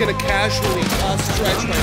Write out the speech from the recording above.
gonna casually uh, stretch my